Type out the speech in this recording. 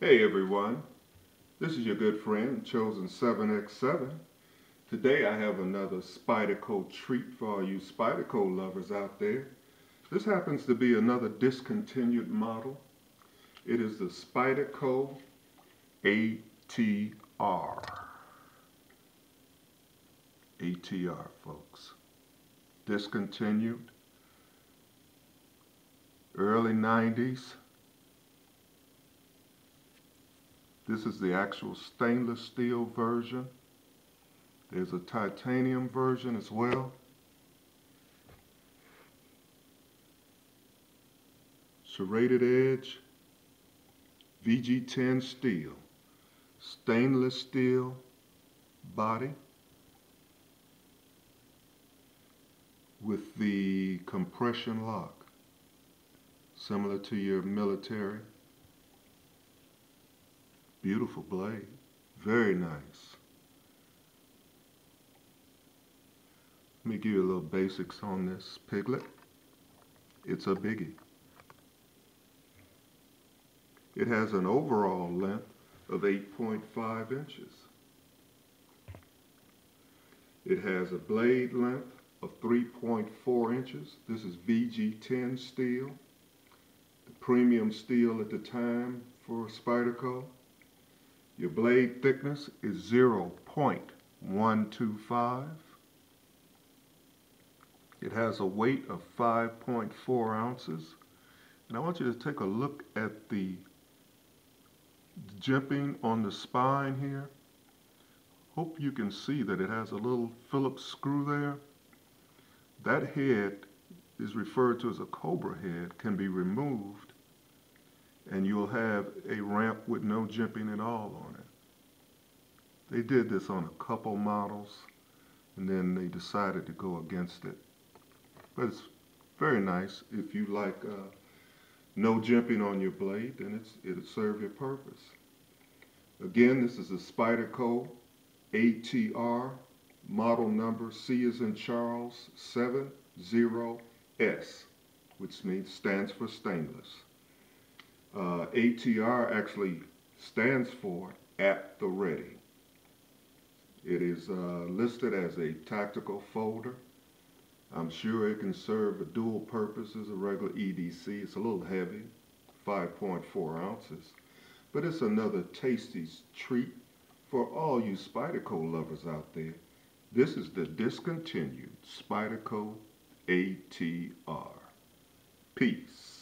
Hey everyone, this is your good friend Chosen 7X7. Today I have another Spyderco treat for all you Spyderco lovers out there. This happens to be another discontinued model. It is the Spyderco ATR. ATR folks. Discontinued. Early 90s. This is the actual stainless steel version. There's a titanium version as well. Serrated edge, VG10 steel, stainless steel body with the compression lock, similar to your military. Beautiful blade. Very nice. Let me give you a little basics on this piglet. It's a biggie. It has an overall length of 8.5 inches. It has a blade length of 3.4 inches. This is VG10 steel, the premium steel at the time for Spyderco. Your blade thickness is 0.125. It has a weight of 5.4 ounces. And I want you to take a look at the jimping on the spine here. Hope you can see that it has a little Phillips screw there. That head is referred to as a cobra head, can be removed and you'll have a ramp with no jimping at all on it. They did this on a couple models and then they decided to go against it. But it's very nice. If you like uh, no jimping on your blade, then it's, it'll serve your purpose. Again, this is a Spyderco ATR model number C is in Charles 70S, which means stands for stainless uh, ATR actually stands for at the ready. It is uh, listed as a tactical folder. I'm sure it can serve a dual purpose as a regular EDC. It's a little heavy, 5.4 ounces, but it's another tasty treat for all you Spyderco lovers out there. This is the discontinued Spyderco ATR. Peace.